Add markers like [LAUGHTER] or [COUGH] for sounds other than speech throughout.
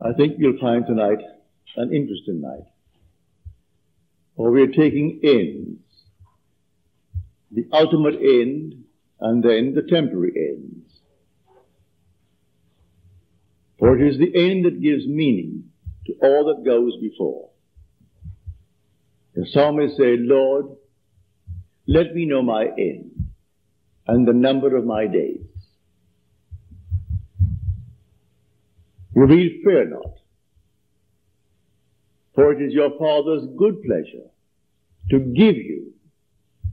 I think you'll find tonight an interesting night. For we're taking ends. The ultimate end and then the temporary ends. For it is the end that gives meaning to all that goes before. The psalmist said, Lord, let me know my end and the number of my days. Read, Fear not, for it is your Father's good pleasure to give you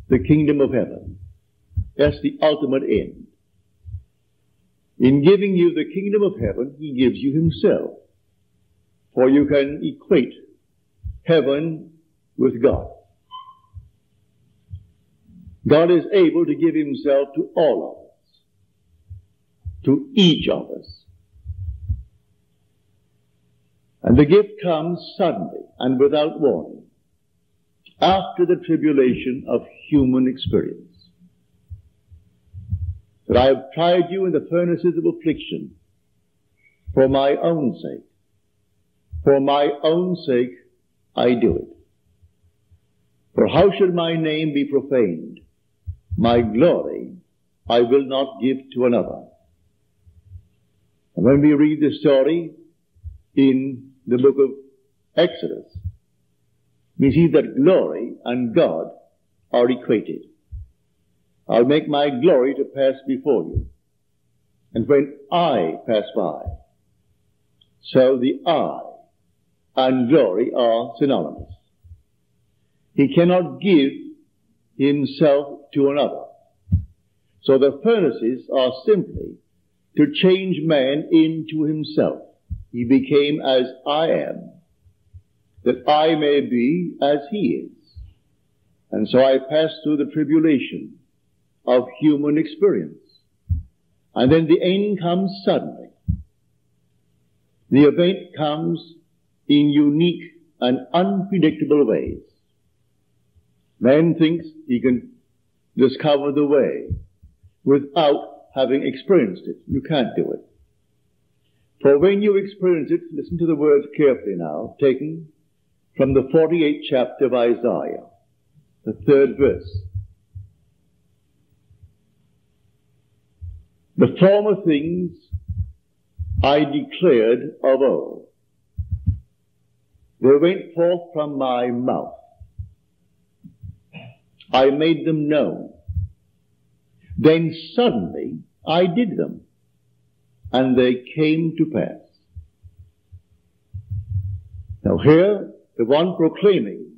the kingdom of heaven. That's the ultimate end. In giving you the kingdom of heaven, He gives you Himself. For you can equate heaven with God. God is able to give Himself to all of us, to each of us. And the gift comes suddenly and without warning after the tribulation of human experience. That I have tried you in the furnaces of affliction for my own sake. For my own sake I do it. For how should my name be profaned? My glory I will not give to another. And when we read the story in the book of Exodus, we see that glory and God are equated. I'll make my glory to pass before you. And when I pass by, so the I and glory are synonymous. He cannot give himself to another. So the furnaces are simply to change man into himself. He became as I am, that I may be as he is. And so I passed through the tribulation of human experience. And then the end comes suddenly. The event comes in unique and unpredictable ways. Man thinks he can discover the way without having experienced it. You can't do it. For when you experience it, listen to the words carefully now, taken from the 48th chapter of Isaiah, the third verse. The former things I declared of old. They went forth from my mouth. I made them known. Then suddenly I did them and they came to pass. Now here, the one proclaiming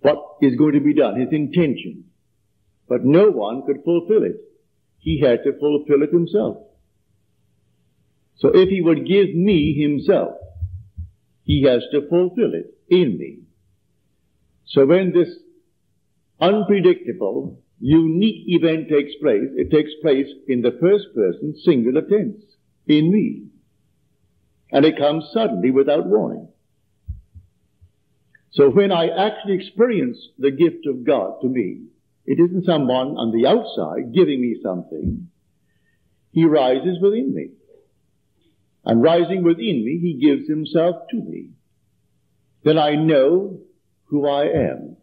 what is going to be done, his intention, but no one could fulfill it. He had to fulfill it himself. So if he would give me himself, he has to fulfill it in me. So when this unpredictable unique event takes place, it takes place in the first person singular tense, in me. And it comes suddenly without warning. So when I actually experience the gift of God to me, it isn't someone on the outside giving me something. He rises within me. And rising within me, he gives himself to me. Then I know who I am.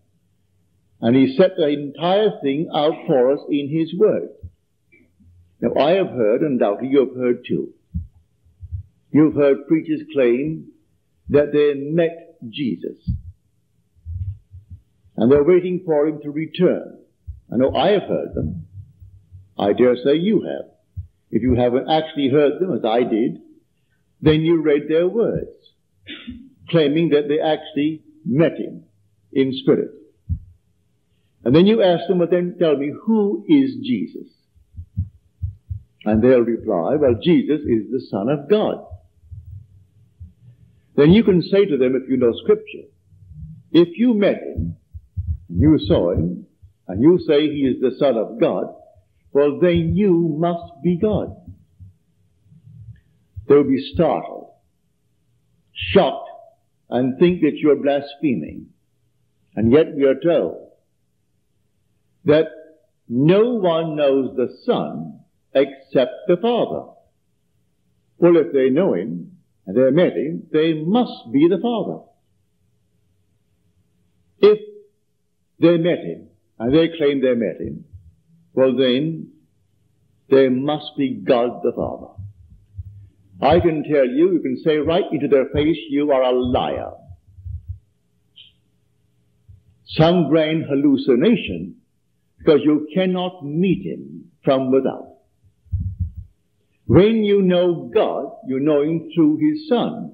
And he set the entire thing out for us in his word. Now I have heard, and doubtless you have heard too. You've heard preachers claim that they met Jesus. And they're waiting for him to return. I know I have heard them. I dare say you have. If you haven't actually heard them, as I did, then you read their words, claiming that they actually met him in spirit. And then you ask them, but then tell me, who is Jesus? And they'll reply, well, Jesus is the Son of God. Then you can say to them, if you know Scripture, if you met him, you saw him, and you say he is the Son of God, well, then you must be God. They'll be startled, shocked, and think that you're blaspheming. And yet we are told that no one knows the Son except the Father. Well, if they know him and they met him, they must be the Father. If they met him and they claim they met him, well then, they must be God the Father. I can tell you, you can say right into their face, you are a liar. Some grand hallucination because you cannot meet him from without. When you know God, you know him through his Son.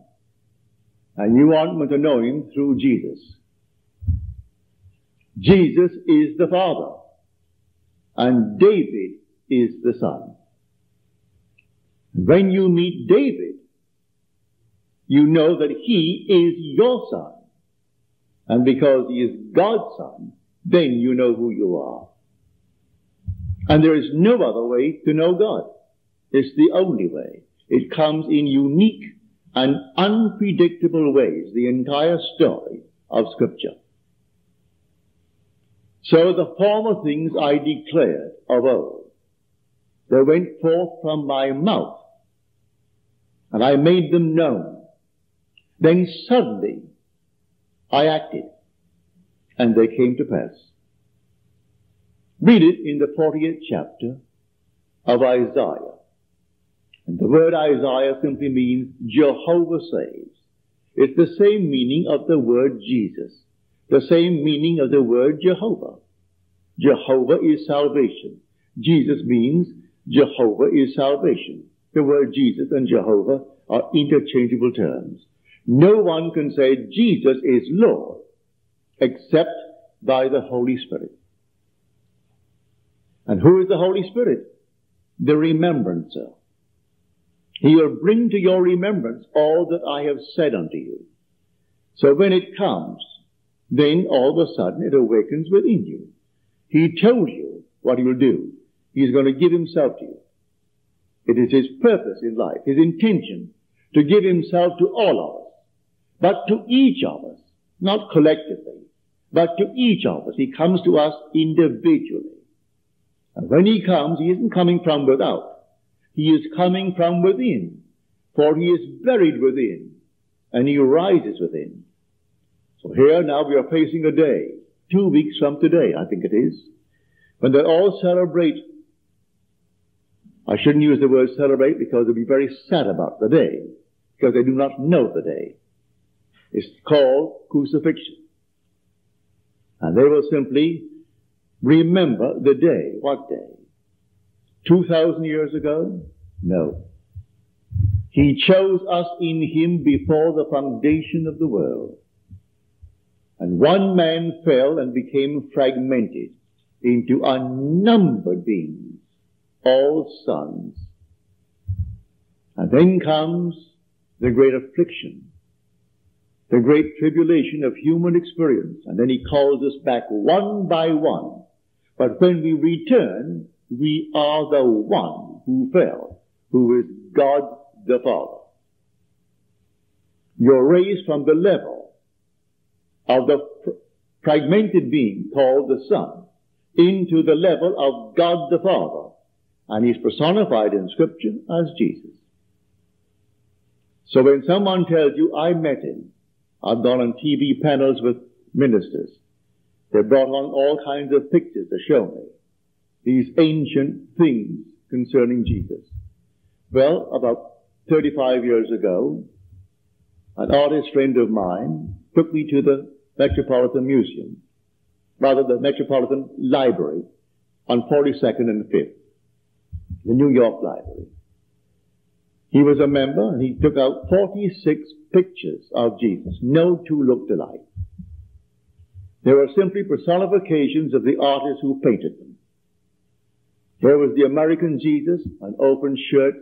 And you want to know him through Jesus. Jesus is the Father. And David is the Son. When you meet David, you know that he is your son. And because he is God's son, then you know who you are. And there is no other way to know God. It's the only way. It comes in unique and unpredictable ways, the entire story of Scripture. So the former things I declared of old, they went forth from my mouth, and I made them known. Then suddenly I acted, and they came to pass. Read it in the 40th chapter of Isaiah. And the word Isaiah simply means Jehovah saves. It's the same meaning of the word Jesus, the same meaning of the word Jehovah. Jehovah is salvation. Jesus means Jehovah is salvation. The word Jesus and Jehovah are interchangeable terms. No one can say Jesus is Lord except by the Holy Spirit. And who is the Holy Spirit? The remembrancer. He will bring to your remembrance all that I have said unto you. So when it comes, then all of a sudden it awakens within you. He told you what he will do. He's going to give himself to you. It is his purpose in life, his intention, to give himself to all of us, but to each of us, not collectively, but to each of us. He comes to us individually. And when he comes, he isn't coming from without. He is coming from within, for he is buried within, and he rises within. So here now we are facing a day, two weeks from today, I think it is, when they all celebrate. I shouldn't use the word celebrate because they'll be very sad about the day, because they do not know the day. It's called crucifixion. And they will simply remember the day. What day? 2,000 years ago? No. He chose us in Him before the foundation of the world. And one man fell and became fragmented into unnumbered beings, all sons. And then comes the great affliction, the great tribulation of human experience. And then he calls us back one by one. But when we return, we are the one who fell, who is God the Father. You're raised from the level of the fragmented being called the Son into the level of God the Father. And he's personified in Scripture as Jesus. So when someone tells you, I met him, I've gone on TV panels with ministers. They brought on all kinds of pictures to show me these ancient things concerning Jesus. Well, about 35 years ago, an artist friend of mine took me to the Metropolitan Museum, rather the Metropolitan Library on 42nd and 5th, the New York Library. He was a member and he took out 46 pictures of Jesus. No two looked alike. They were simply personifications of the artists who painted them. There was the American Jesus, an open shirt,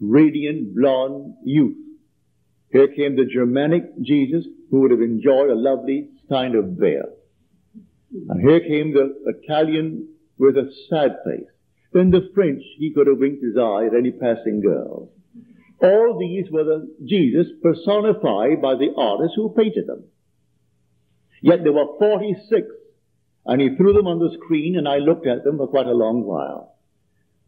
radiant blonde youth. Here came the Germanic Jesus, who would have enjoyed a lovely kind of bear. And here came the Italian with a sad face. Then the French, he could have winked his eye at any passing girl. All these were the Jesus personified by the artists who painted them. Yet there were 46 and he threw them on the screen and I looked at them for quite a long while.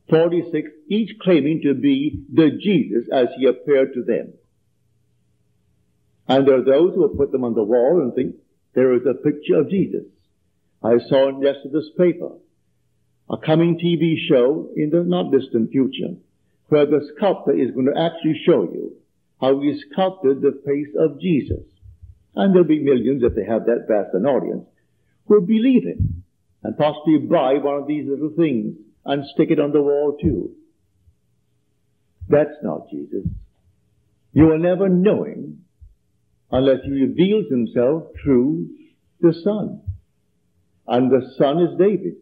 46, each claiming to be the Jesus as he appeared to them. And there are those who will put them on the wall and think there is a picture of Jesus. I saw in yesterday's paper a coming TV show in the not distant future where the sculptor is going to actually show you how he sculpted the face of Jesus. And there'll be millions, if they have that vast an audience, who believe it and possibly buy one of these little things and stick it on the wall too. That's not Jesus. You will never know him unless he reveals himself through the Son. And the Son is David.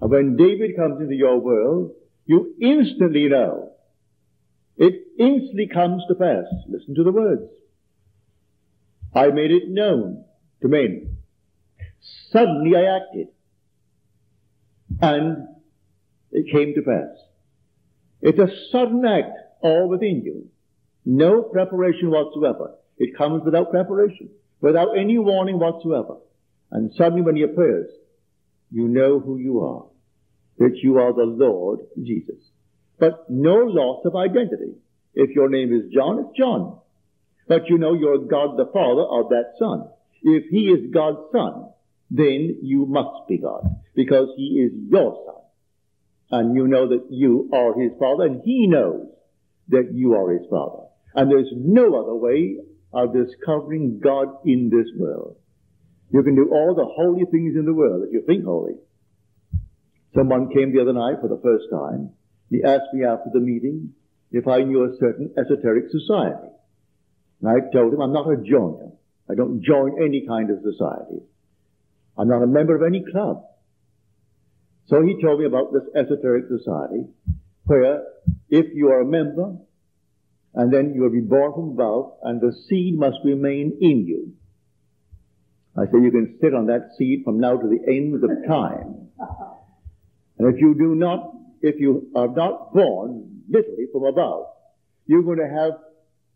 And when David comes into your world, you instantly know. It instantly comes to pass. Listen to the words. I made it known to men. Suddenly I acted. And it came to pass. It's a sudden act all within you. No preparation whatsoever. It comes without preparation, without any warning whatsoever. And suddenly when he appears, you know who you are. That you are the Lord Jesus. But no loss of identity. If your name is John, it's John. But you know you're God the Father of that Son. If He is God's Son, then you must be God. Because He is your Son. And you know that you are His Father, and He knows that you are His Father. And there's no other way of discovering God in this world. You can do all the holy things in the world that you think holy. Someone came the other night for the first time. He asked me after the meeting if I knew a certain esoteric society. And I told him I'm not a joiner. I don't join any kind of society. I'm not a member of any club. So he told me about this esoteric society where if you are a member and then you will be born from above and the seed must remain in you. I said you can sit on that seed from now to the end of time. And if you do not, if you are not born literally from above, you're going to have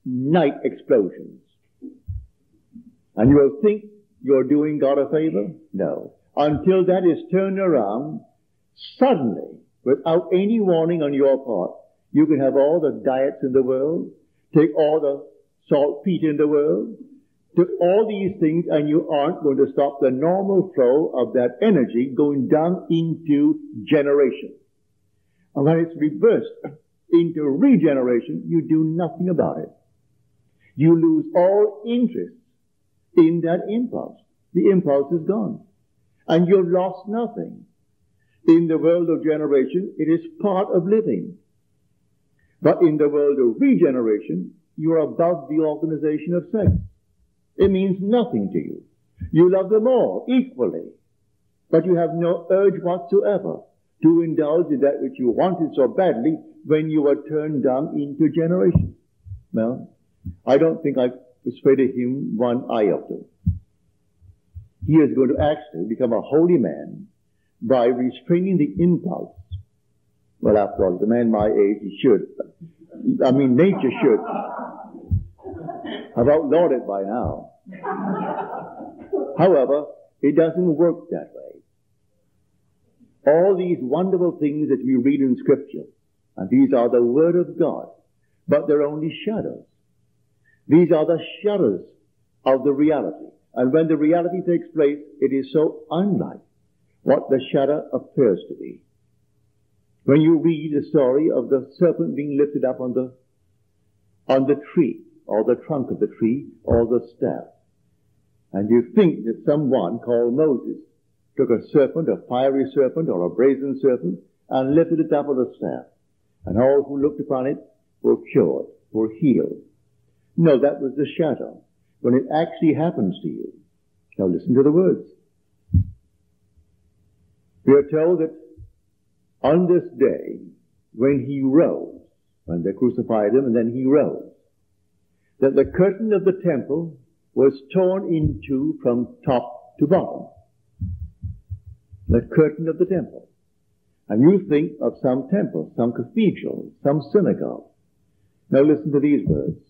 night explosions. And you will think you're doing God a favor? No. Until that is turned around, suddenly, without any warning on your part, you can have all the diets in the world, take all the saltpeter in the world, do all these things, and you aren't going to stop the normal flow of that energy going down into generation. And when it's reversed into regeneration, you do nothing about it. You lose all interest in that impulse. The impulse is gone. And you've lost nothing. In the world of generation, it is part of living. But in the world of regeneration, you're above the organization of sex. It means nothing to you. You love them all equally, but you have no urge whatsoever to indulge in that which you wanted so badly when you were turned down into generation. Well, I don't think I persuaded him one iota. He is going to actually become a holy man by restraining the impulse. Well, after all, the man my age, he should. I mean, nature should. I've outlawed it by now. However, it doesn't work that way. All these wonderful things that we read in Scripture, and these are the Word of God, but they're only shadows. These are the shadows of the reality. And when the reality takes place, it is so unlike what the shadow appears to be. When you read the story of the serpent being lifted up on the, on the tree, or the trunk of the tree, or the staff, and you think that someone called Moses took a serpent, a fiery serpent, or a brazen serpent, and lifted it up on the staff, and all who looked upon it were cured, were healed. No, that was the shadow. When it actually happens to you. Now listen to the words. We are told that on this day, when he rose, when they crucified him and then he rose, that the curtain of the temple was torn in two from top to bottom. The curtain of the temple. And you think of some temple, some cathedral, some synagogue. Now listen to these words.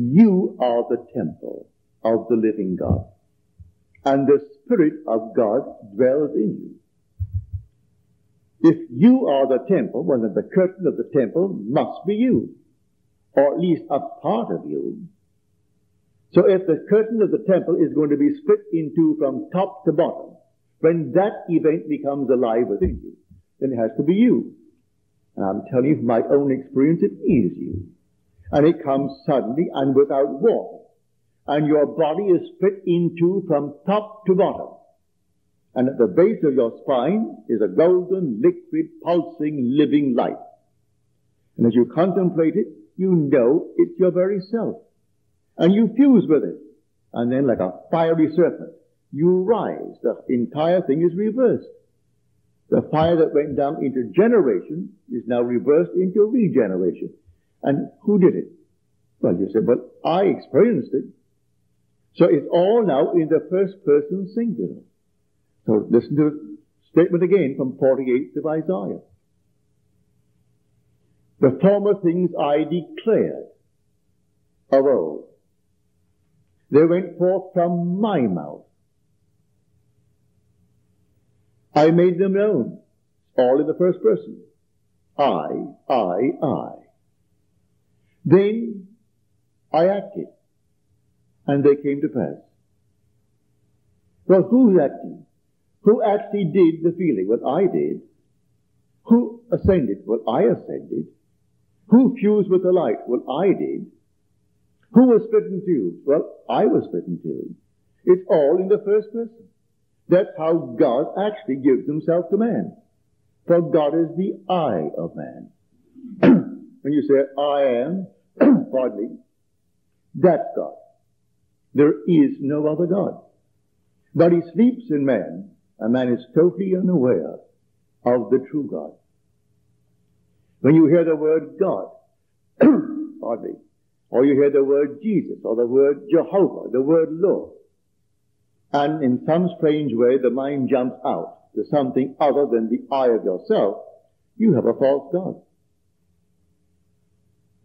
You are the temple of the living God, and the Spirit of God dwells in you. If you are the temple, well then the curtain of the temple must be you, or at least a part of you. So if the curtain of the temple is going to be split in two from top to bottom, when that event becomes alive within you, then it has to be you. And I'm telling you from my own experience, it is you. And it comes suddenly and without warning. And your body is split in two from top to bottom. And at the base of your spine is a golden, liquid, pulsing, living light. And as you contemplate it, you know it's your very self and you fuse with it. And then like a fiery serpent, you rise. The entire thing is reversed. The fire that went down into generation is now reversed into regeneration. And who did it? Well, you say, well, I experienced it. So it's all now in the first person singular. So listen to the statement again from 48 of Isaiah. The former things I declared of old. They went forth from my mouth. I made them known, all in the first person. I, I, I. Then I acted, and they came to pass. Well, who's acting? Who actually did the feeling? Well, I did. Who ascended? Well, I ascended. Who fused with the light? Well, I did. Who was split two? Well, I was split two. It's all in the first person. That's how God actually gives himself to man. For God is the I of man. When you say, I am, [CLEARS THROAT] pardon me, that's God. There is no other God. But he sleeps in man, and man is totally unaware of the true God. When you hear the word God, [CLEARS THROAT] pardon me, or you hear the word Jesus, or the word Jehovah, the word Lord. And in some strange way, the mind jumps out to something other than the I of yourself. You have a false God.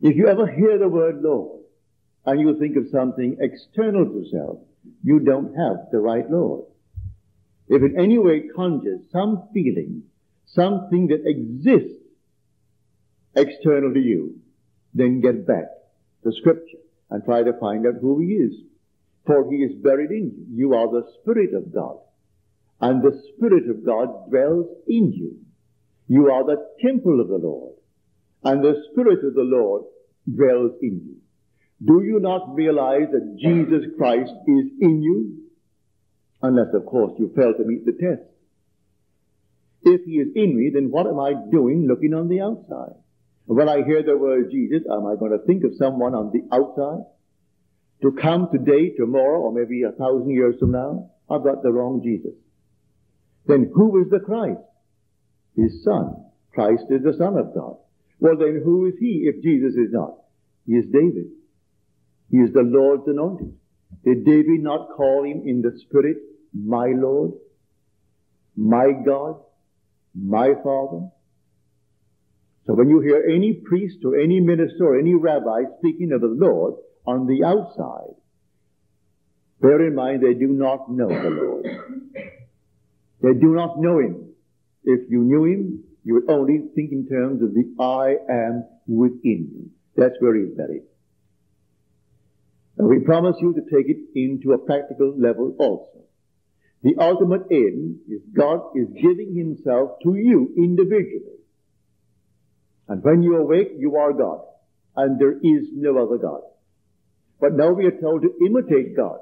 If you ever hear the word Lord, and you think of something external to self, you don't have the right Lord. If in any way conjures some feeling, something that exists external to you, then get back the scripture and try to find out who he is. For he is buried in you. You are the Spirit of God. And the Spirit of God dwells in you. You are the temple of the Lord. And the Spirit of the Lord dwells in you. Do you not realize that Jesus Christ is in you? Unless, of course, you fail to meet the test. If he is in me, then what am I doing looking on the outside? When I hear the word Jesus, am I going to think of someone on the outside? To come today, tomorrow, or maybe a thousand years from now? I've got the wrong Jesus. Then who is the Christ? His Son. Christ is the Son of God. Well then who is He if Jesus is not? He is David. He is the Lord's anointed. Did David not call him in the Spirit, my Lord, my God, my Father? So when you hear any priest or any minister or any rabbi speaking of the Lord on the outside, bear in mind they do not know the Lord. They do not know Him. If you knew Him, you would only think in terms of the I am within you. That's where He's buried. And we promise you to take it into a practical level also. The ultimate end is God is giving Himself to you individually and when you awake, you are God. And there is no other God. But now we are told to imitate God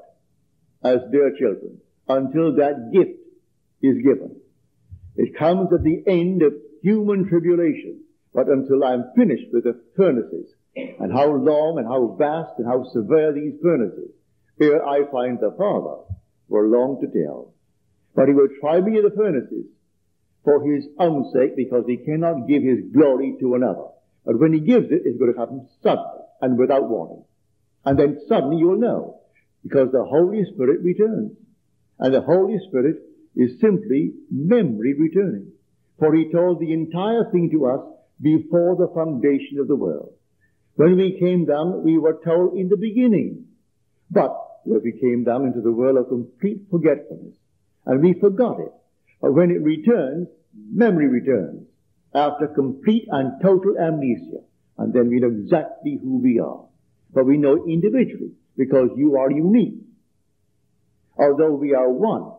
as dear children until that gift is given. It comes at the end of human tribulation. But until I'm finished with the furnaces, and how long and how vast and how severe these furnaces, Here I find the Father, were long to tell. But he will try me in the furnaces for his own sake because he cannot give his glory to another. But when he gives it, it's going to happen suddenly and without warning. And then suddenly you'll know because the Holy Spirit returns. And the Holy Spirit is simply memory returning. For he told the entire thing to us before the foundation of the world. When we came down, we were told in the beginning. But when we came down into the world of complete forgetfulness. And we forgot it. But when it returns, memory returns after complete and total amnesia. And then we know exactly who we are. But we know individually because you are unique. Although we are one,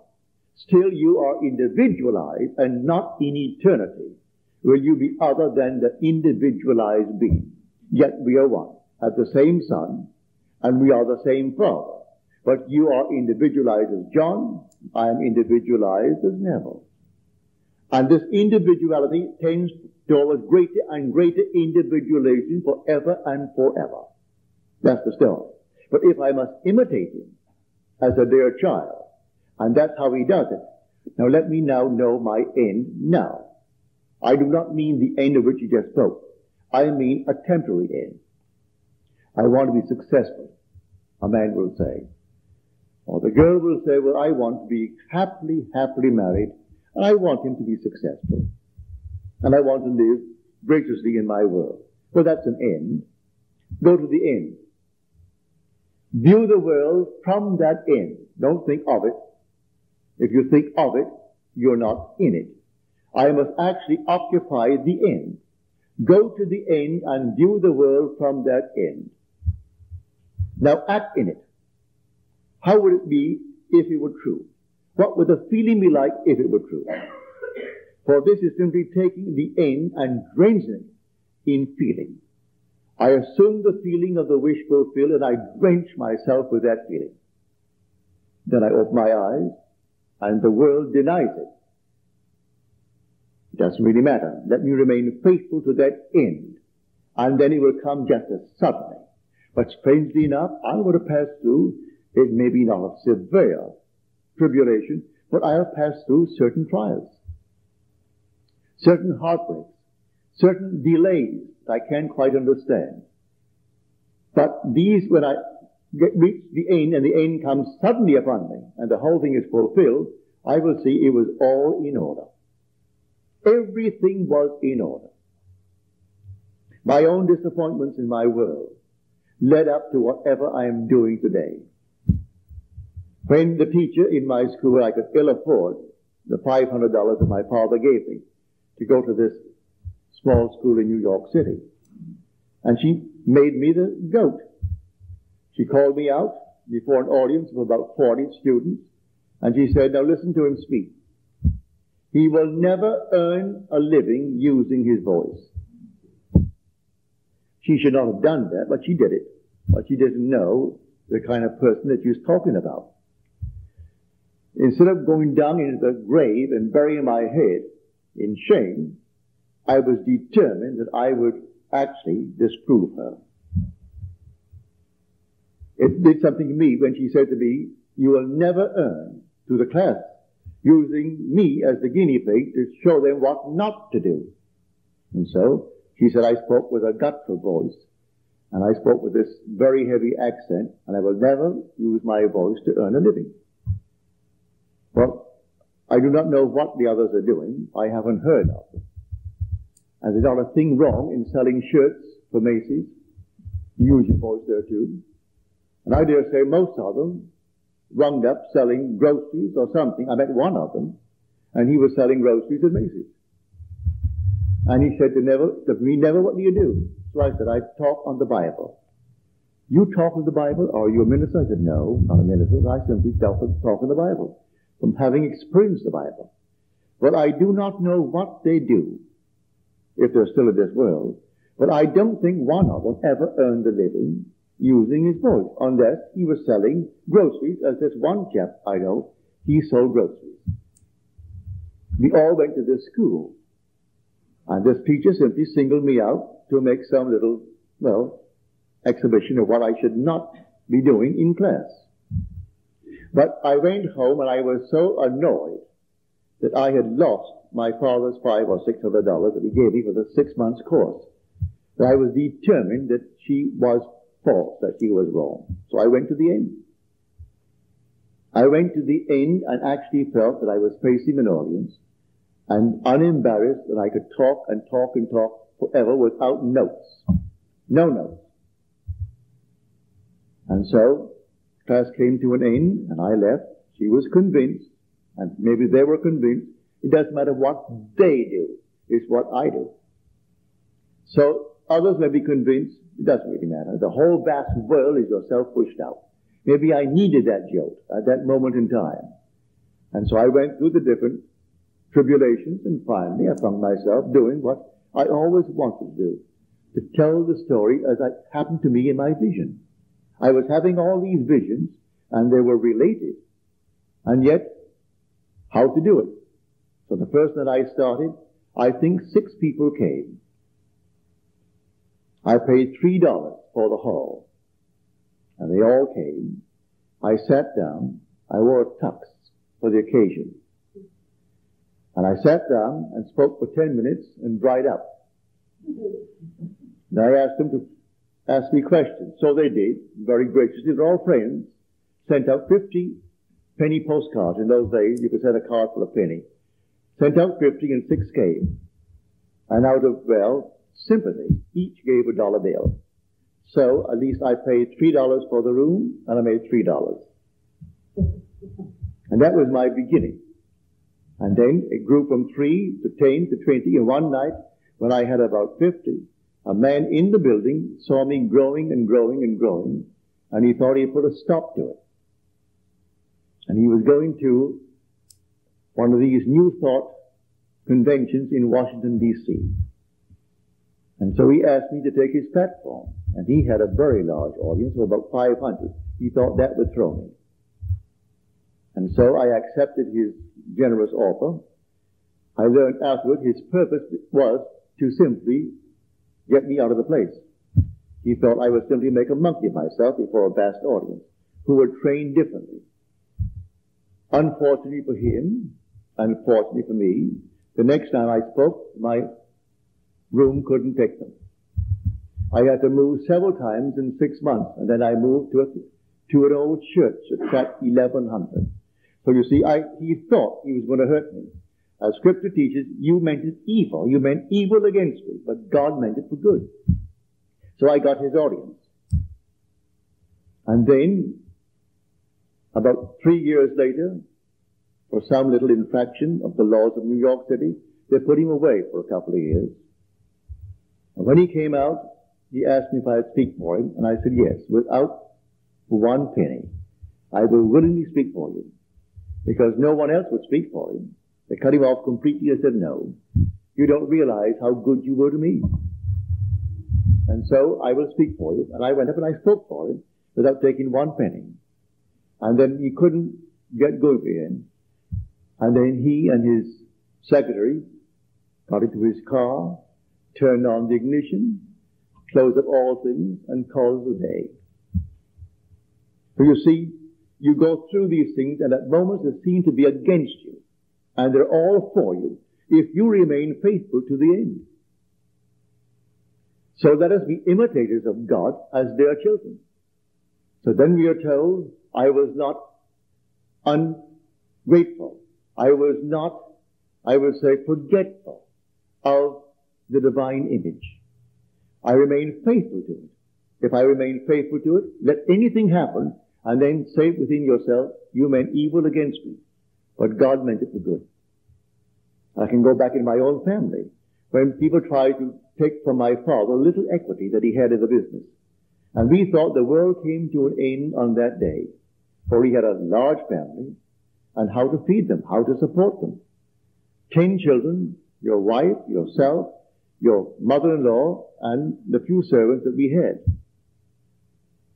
still you are individualized and not in eternity will you be other than the individualized being. Yet we are one, have the same Son, and we are the same Father. But you are individualized as John, I am individualized as Neville. And this individuality tends towards greater and greater individualization forever and forever. That's the story. But if I must imitate him as a dear child, and that's how he does it, now let me now know my end now. I do not mean the end of which you just spoke. I mean a temporary end. I want to be successful, a man will say. Or the girl will say, well, I want to be happily, happily married, and I want him to be successful. And I want to live graciously in my world. Well, that's an end. Go to the end. View the world from that end. Don't think of it. If you think of it, you're not in it. I must actually occupy the end. Go to the end and view the world from that end. Now act in it. How would it be if it were true? What would the feeling be like if it were true? For this is simply taking the end and drenching it in feeling. I assume the feeling of the wish fulfilled and I drench myself with that feeling. Then I open my eyes and the world denies it. It doesn't really matter. Let me remain faithful to that end. And then it will come just as suddenly. But strangely enough, I would have passed through, it may be not a severe tribulation, but I have passed through certain trials, certain heartbreaks, certain delays that I can't quite understand. But these, when I reach the end and the end comes suddenly upon me and the whole thing is fulfilled, I will see it was all in order. Everything was in order. My own disappointments in my world led up to whatever I am doing today. When the teacher in my school, I could ill afford the $500 that my father gave me to go to this small school in New York City. And she made me the goat. She called me out before an audience of about 40 students, and she said, now listen to him speak. He will never earn a living using his voice. She should not have done that, but she did it. But she didn't know the kind of person that she was talking about. Instead of going down into the grave and burying my head in shame, I was determined that I would actually disprove her. It did something to me when she said to me, you will never earn to the class using me as the guinea pig to show them what not to do. And so she said, I spoke with a guttural voice, and I spoke with this very heavy accent, and I will never use my voice to earn a living. Well, I do not know what the others are doing. I haven't heard of them. And there's not a thing wrong in selling shirts for Macy's. Use your voice there too. And I dare say most of them wound up selling groceries or something. I met one of them, and he was selling groceries at Macy's. And he said to Neville, to me, Neville, what do you do? So I said, I talk on the Bible. You talk on the Bible? Are you a minister? I said, no, not a minister. I simply talk, talk on the Bible from having experienced the Bible. But I do not know what they do if they're still in this world. But I don't think one of them ever earned a living using his voice, unless he was selling groceries, as this one chap I know, he sold groceries. We all went to this school, and this teacher simply singled me out to make some little, well, exhibition of what I should not be doing in class. But I went home and I was so annoyed that I had lost my father's five or six hundred dollars that he gave me for the six months course. That I was determined that she was false, that he was wrong. So I went to the end. I went to the end and actually felt that I was facing an audience and unembarrassed and I could talk and talk and talk forever without notes. No notes. And so class came to an end and I left. She was convinced and maybe they were convinced It doesn't matter what they do. It's what I do. So others may be convinced it doesn't really matter. The whole vast world is yourself pushed out. Maybe I needed that jolt at that moment in time. And so I went through the different tribulations and finally I found myself doing what I always wanted to do. To tell the story as it happened to me in my vision. I was having all these visions and they were related. And yet, how to do it? So the first that I started, I think six people came. I paid three dollars for the hall. And they all came. I sat down. I wore a tux for the occasion. And I sat down and spoke for ten minutes and dried up. And I asked them to ask me questions. So they did, very graciously. They're all friends. Sent out 50 penny postcards. In those days, you could send a card for a penny. Sent out 50 and six came. And out of, well, sympathy, each gave a dollar bill. So at least I paid three dollars for the room and I made three dollars. And that was my beginning. And then it grew from three to ten to twenty. And one night, when I had about fifty, a man in the building saw me growing and growing and growing, and he thought he'd put a stop to it. And he was going to one of these New Thought conventions in Washington, D.C. And so he asked me to take his platform. And he had a very large audience of about 500. He thought that would throw me. And so I accepted his generous offer. I learned afterward his purpose was to simply get me out of the place. He thought I would simply make a monkey of myself before a vast audience who were trained differently. Unfortunately for him, unfortunately for me, the next time I spoke, my room couldn't take them. I had to move several times in six months, and then I moved to, a, to an old church at track 1100. So you see, I, he thought he was going to hurt me. As scripture teaches, you meant it evil. You meant evil against me, but God meant it for good. So I got his audience. And then, about three years later, for some little infraction of the laws of New York City, they put him away for a couple of years. And when he came out, he asked me if I'd speak for him, and I said yes, without one penny. I will willingly speak for you, because no one else would speak for him. They cut him off completely and said, no, you don't realize how good you were to me. And so I will speak for you. And I went up and I spoke for him without taking one penny. And then he couldn't get going again. And then he and his secretary got into his car turn on the ignition, close up all things, and call a day. So you see, you go through these things, and at moments they seem to be against you, and they're all for you, if you remain faithful to the end. So let us be imitators of God as their children. So then we are told, I was not ungrateful. I was not, I would say, forgetful of the divine image. I remain faithful to it. If I remain faithful to it, let anything happen, and then say within yourself, you meant evil against me, but God meant it for good. I can go back in my own family. When people tried to take from my father a little equity that he had in the business, and we thought the world came to an end on that day, for he had a large family, and how to feed them, how to support them. Ten children, your wife, yourself, your mother-in-law and the few servants that we had.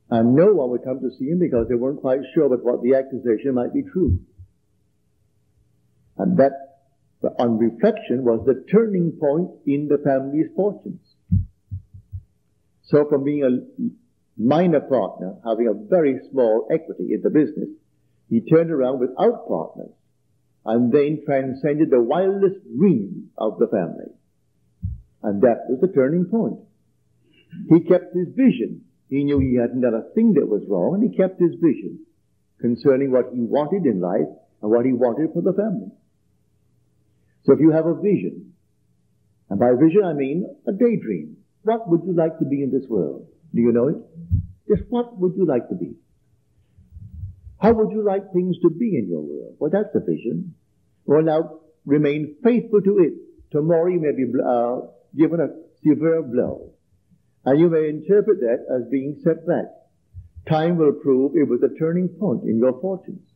And no one would come to see him because they weren't quite sure but what the accusation might be true. And that, on reflection, was the turning point in the family's fortunes. So from being a minor partner, having a very small equity in the business, he turned around without partners and then transcended the wildest dream of the family. And that was the turning point. He kept his vision. He knew he hadn't done a thing that was wrong, and he kept his vision concerning what he wanted in life and what he wanted for the family. So if you have a vision, and by vision I mean a daydream, what would you like to be in this world? Do you know it? Just what would you like to be? How would you like things to be in your world? Well, that's a vision. Well, now, remain faithful to it, tomorrow you may be uh, given a severe blow. And you may interpret that as being set back. Time will prove it was a turning point in your fortunes.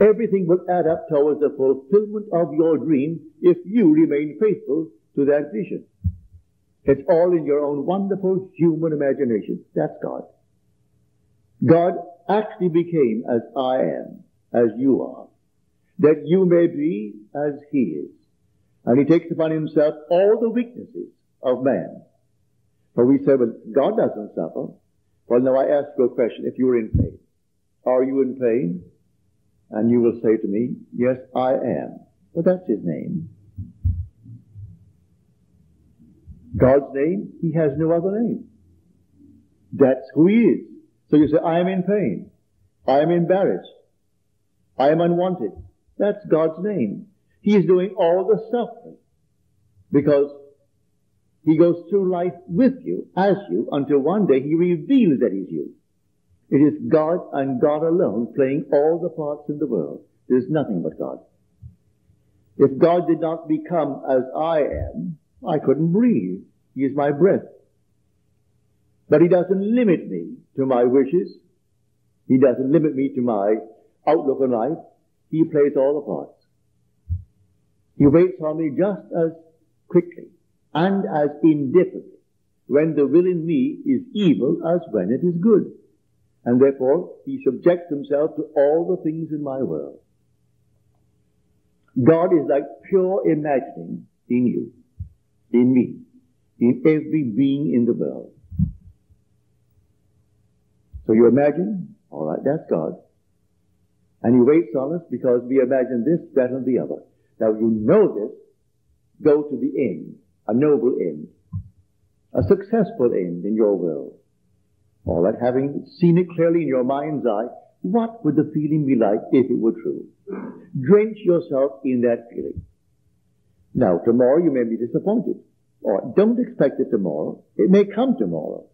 Everything will add up towards the fulfillment of your dream if you remain faithful to that vision. It's all in your own wonderful human imagination. That's God. God actually became as I am, as you are, that you may be as He is. And He takes upon Himself all the weaknesses of man. For we say, well, God doesn't suffer. Well, now I ask you a question. If you're in pain, are you in pain? And you will say to me, yes, I am. Well, that's His name. God's name, He has no other name. That's who He is. So you say, I am in pain. I am embarrassed. I am unwanted. That's God's name. He is doing all the suffering because He goes through life with you, as you, until one day He reveals that He's you. It is God and God alone playing all the parts in the world. There's nothing but God. If God did not become as I am, I couldn't breathe. He is my breath. But He doesn't limit me to my wishes. He doesn't limit me to my outlook on life. He plays all the parts. He waits on me just as quickly and as indifferently when the will in me is evil as when it is good. And therefore, he subjects himself to all the things in my world. God is like pure imagining in you, in me, in every being in the world. So you imagine, all right, that's God. And he waits on us because we imagine this, that, and the other. Now you know this, go to the end, a noble end, a successful end in your world. All that having seen it clearly in your mind's eye, what would the feeling be like if it were true? Drench yourself in that feeling. Now, tomorrow you may be disappointed. Or don't expect it tomorrow. It may come tomorrow.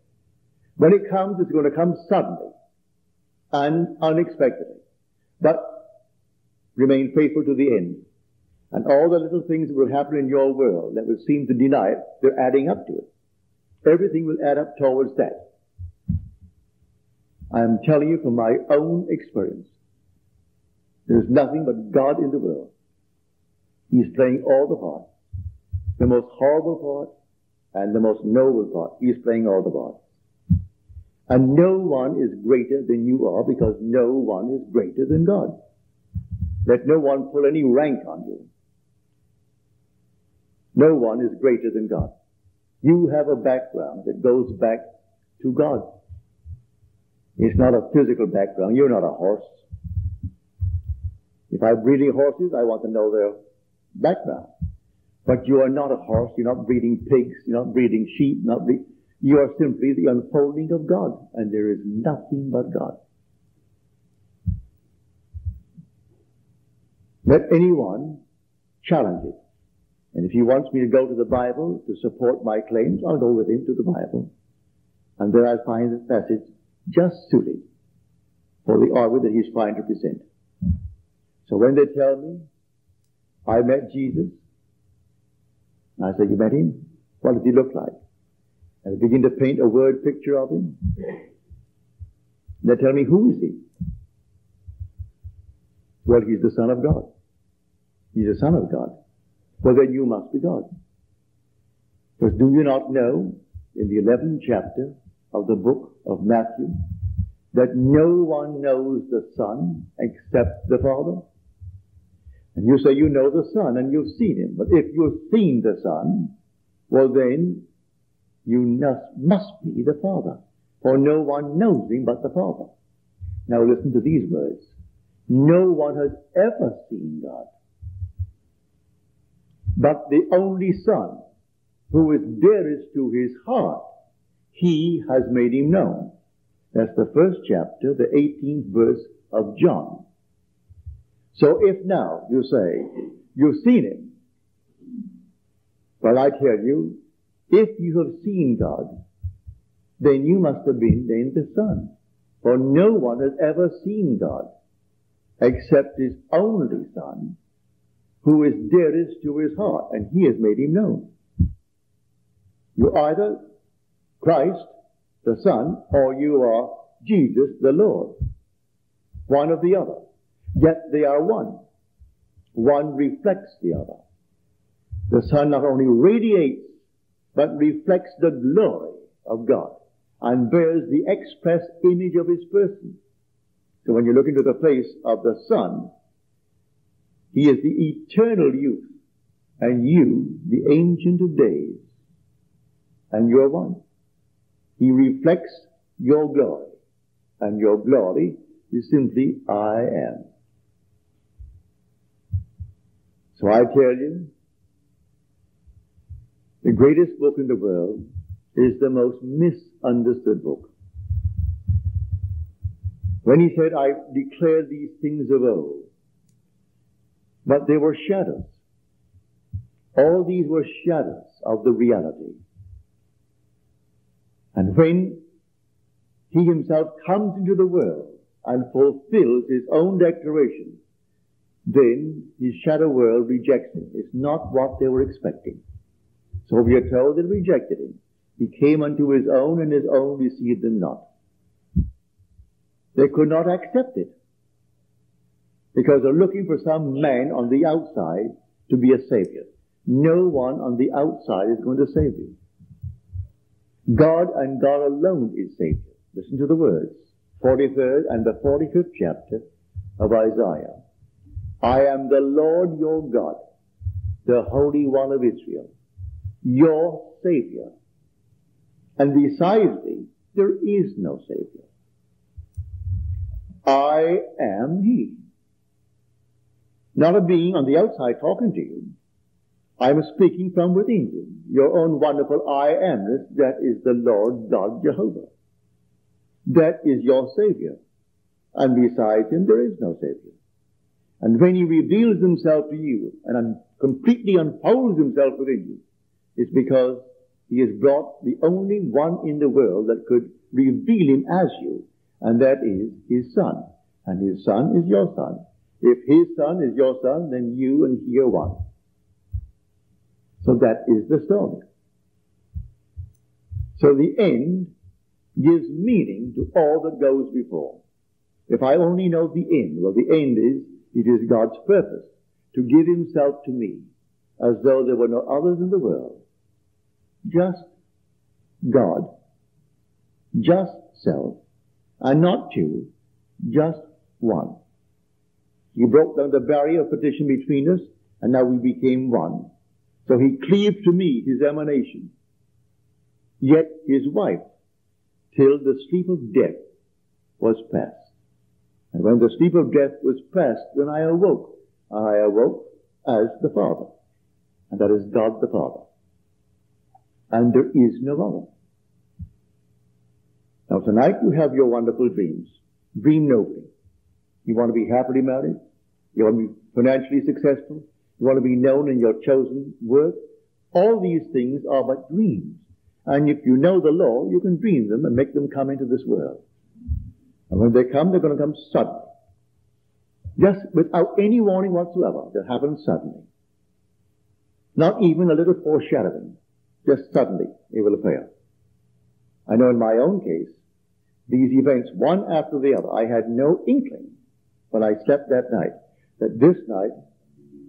When it comes, it's going to come suddenly and unexpectedly. But remain faithful to the end. And all the little things that will happen in your world that will seem to deny it, they're adding up to it. Everything will add up towards that. I am telling you from my own experience. There's nothing but God in the world. He's playing all the parts. The most horrible part and the most noble part. He's playing all the parts. And no one is greater than you are because no one is greater than God. Let no one pull any rank on you. No one is greater than God. You have a background that goes back to God. It's not a physical background. You're not a horse. If I'm breeding horses, I want to know their background. But you are not a horse. You're not breeding pigs. You're not breeding sheep. Not bre- you are simply the unfolding of God, and there is nothing but God. Let anyone challenge it. And if he wants me to go to the Bible to support my claims, I'll go with him to the Bible. And there I find the passage just suited for the argument that he's trying to present. So when they tell me, I met Jesus, I say, you met him? What does he look like? And they begin to paint a word picture of him. They tell me, who is he? Well, he's the Son of God. He's the Son of God. Well, then you must be God. Because do you not know in the 11th chapter of the book of Matthew that no one knows the Son except the Father? And you say you know the Son and you've seen him. But if you've seen the Son, well then you must, must be the Father. For no one knows him but the Father. Now listen to these words. No one has ever seen God. But the only Son, who is dearest to his heart, he has made him known. That's the first chapter, the 18th verse of John. So if now you say, you've seen him, well I tell you, if you have seen God, then you must have been then the Son. For no one has ever seen God except his only Son, who is dearest to his heart, and he has made him known. You either Christ, the Son, or you are Jesus, the Lord. One or the other. Yet they are one. One reflects the other. The Son not only radiates, but reflects the glory of God and bears the express image of his person. So when you look into the face of the Son, he is the eternal youth, and you, the ancient of days, and you're one. He reflects your glory, and your glory is simply I am. So I tell you, the greatest book in the world is the most misunderstood book. When he said, I declare these things of old, but they were shadows. All these were shadows of the reality. And when he himself comes into the world and fulfills his own declaration, then his shadow world rejects him. It's not what they were expecting. So we are told they rejected him. He came unto his own, and his own received him not. They could not accept it because they're looking for some man on the outside to be a savior. No one on the outside is going to save you. God and God alone is Savior. Listen to the words. 43rd and the 45th chapter of Isaiah. I am the Lord your God, the Holy One of Israel, your Savior. And besides thee, there is no Savior. I am He. Not a being on the outside talking to you. I am speaking from within you. Your own wonderful I amness, that is the Lord God Jehovah. That is your Savior. And besides Him, there is no Savior. And when He reveals Himself to you and un- completely unfolds Himself within you, it's because He has brought the only one in the world that could reveal Him as you, and that is His Son. And His Son is your Son. If His Son is your Son, then you and He are one. So that is the story. So the end gives meaning to all that goes before. If I only know the end, well, the end is, it is God's purpose to give himself to me as though there were no others in the world. Just God, just self, and not two, just one. He broke down the barrier of partition between us, and now we became one. So he cleaved to me, his emanation. Yet his wife, till the sleep of death was past. And when the sleep of death was past, then I awoke. I awoke as the Father. And that is God the Father. And there is no other. Now tonight you have your wonderful dreams. Dream nobly. You want to be happily married? You want to be financially successful? You want to be known in your chosen work? All these things are but dreams. And if you know the law, you can dream them and make them come into this world. And when they come, they're going to come suddenly. Just without any warning whatsoever. They'll happen suddenly. Not even a little foreshadowing. Just suddenly it will appear. I know in my own case, these events, one after the other, I had no inkling when I slept that night that this night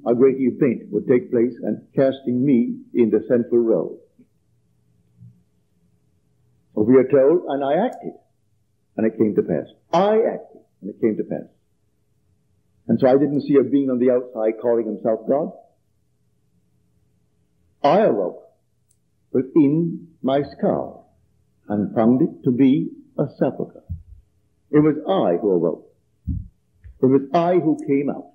a great event would take place and casting me in the central role. We are told, and I acted, and it came to pass. I acted, and it came to pass. And so I didn't see a being on the outside calling himself God. I awoke within my skull and found it to be a sepulchre. It was I who awoke. It was I who came out.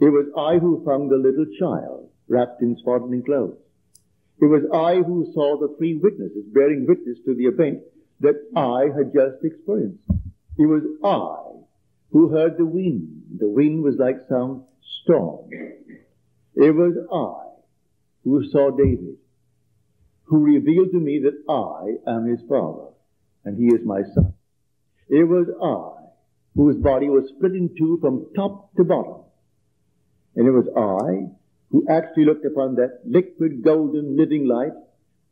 It was I who found the little child wrapped in swaddling clothes. It was I who saw the three witnesses bearing witness to the event that I had just experienced. It was I who heard the wind. The wind was like some storm. It was I who saw David, who revealed to me that I am his father and he is my son. It was I whose body was split in two from top to bottom And it was I who actually looked upon that liquid golden living light,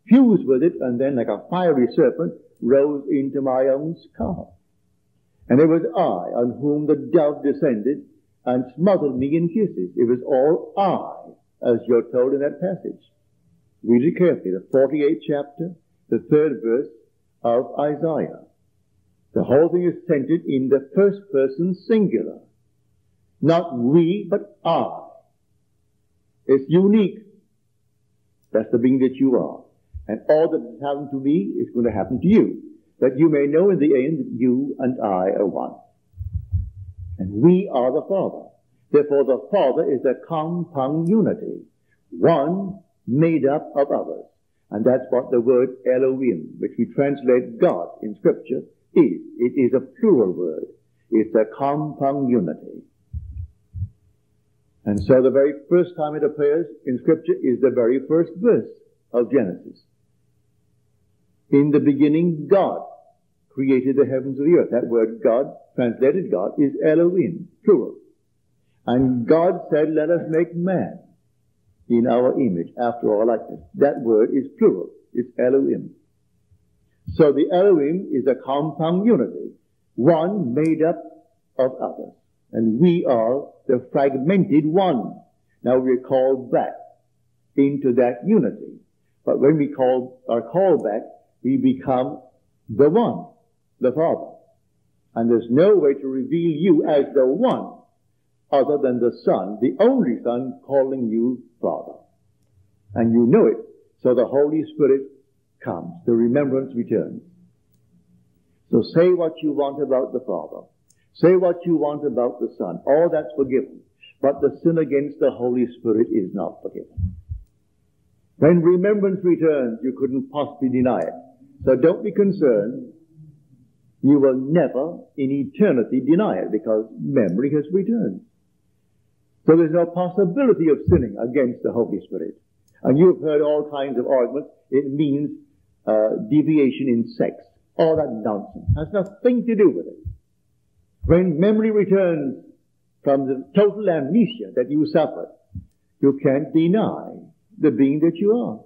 fused with it, and then like a fiery serpent rose into my own skull. And it was I on whom the dove descended and smothered me in kisses. It was all I, as you're told in that passage. Read it carefully, the 48th chapter, the third verse of Isaiah. The whole thing is centered in the first person singular. Not we, but I. It's unique. That's the being that you are. And all that has happened to me is going to happen to you. That you may know in the end that you and I are one. And we are the Father. Therefore the Father is a compound unity. One made up of others. And that's what the word Elohim, which we translate God in scripture, is. It is a plural word. It's a compound unity. And so the very first time it appears in scripture is the very first verse of Genesis. In the beginning, God created the heavens and the earth. That word God, translated God, is Elohim, plural. And God said, let us make man in our image, after our likeness. That word is plural. It's Elohim. So the Elohim is a compound unity, one made up of others. And we are the fragmented one. Now we are called back into that unity. But when we call, are called back, we become the one, the Father. And there's no way to reveal you as the one other than the Son, the only Son calling you Father. And you know it. So the Holy Spirit. The remembrance returns. So say what you want about the Father. Say what you want about the Son. All that's forgiven. But the sin against the Holy Spirit is not forgiven. When remembrance returns, you couldn't possibly deny it. So don't be concerned. You will never in eternity deny it because memory has returned. So there's no possibility of sinning against the Holy Spirit. And you've heard all kinds of arguments. It means uh, deviation in sex. All that nonsense has nothing to do with it. When memory returns from the total amnesia that you suffered, you can't deny the being that you are.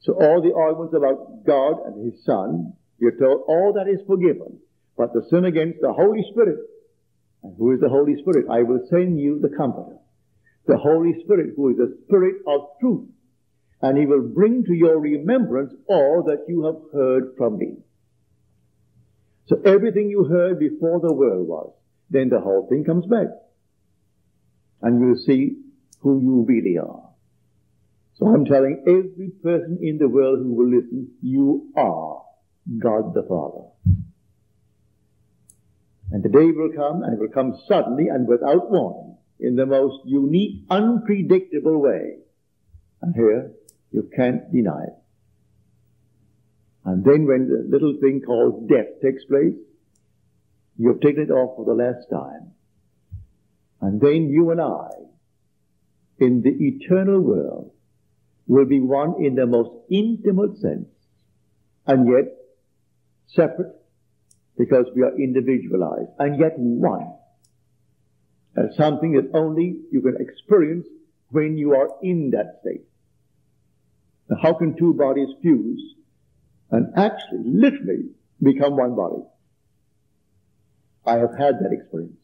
So all the arguments about God and His Son, you're told all that is forgiven, but the sin against the Holy Spirit. And who is the Holy Spirit? I will send you the Comforter. The Holy Spirit, who is the Spirit of truth. And He will bring to your remembrance all that you have heard from me. So everything you heard before the world was, then the whole thing comes back. And you see who you really are. So I'm telling every person in the world who will listen, you are God the Father. And the day will come, and it will come suddenly and without warning, in the most unique, unpredictable way. And here, you can't deny it. And then when the little thing called death takes place, you've taken it off for the last time. And then you and I, in the eternal world, will be one in the most intimate sense, and yet separate because we are individualized, and yet one. As something that only you can experience when you are in that state. Now, how can two bodies fuse and actually, literally, become one body. I have had that experience.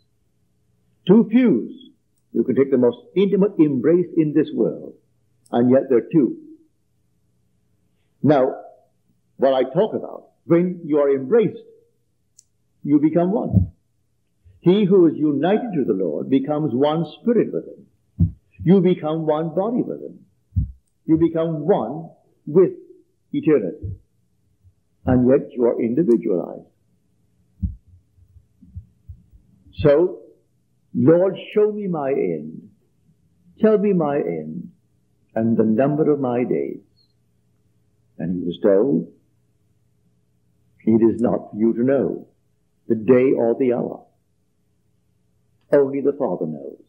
Two fuse. You can take the most intimate embrace in this world, and yet they're two. Now, what I talk about, when you are embraced, you become one. He who is united to the Lord becomes one spirit with him. You become one body with him. You become one with eternity and yet you are individualized. So, Lord, show me my end. Tell me my end and the number of my days. And he was told, it is not for you to know the day or the hour. Only the Father knows.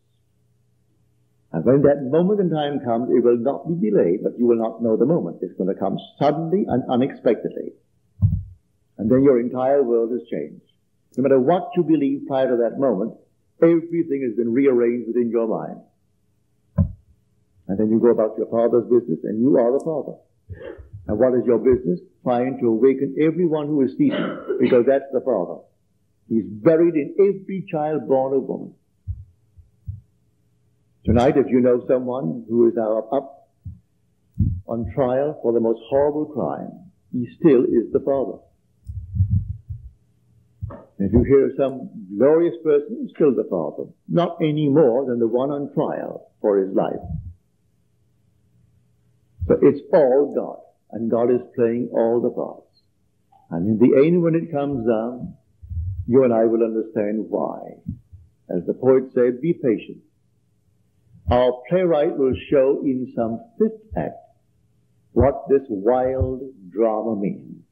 And when that moment in time comes, it will not be delayed, but you will not know the moment. It's going to come suddenly and unexpectedly. And then your entire world has changed. No matter what you believe prior to that moment, Everything has been rearranged within your mind. And then you go about your father's business and you are the father. And what is your business? Trying to awaken everyone who is sleeping, because that's the father. He's buried in every child born of woman. Tonight, if you know someone who is now up on trial for the most horrible crime, he still is the father. If you hear some glorious person, he's still the father. Not any more than the one on trial for his life. So it's all God, and God is playing all the parts. And in the end, when it comes down, you and I will understand why. As the poet said, be patient. Our playwright will show in some fifth act what this wild drama means.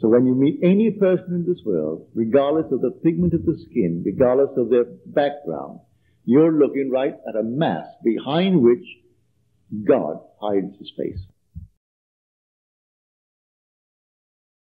So when you meet any person in this world, regardless of the pigment of the skin, regardless of their background, you're looking right at a mask behind which God hides his face.